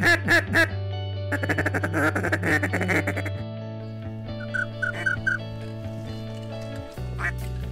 What?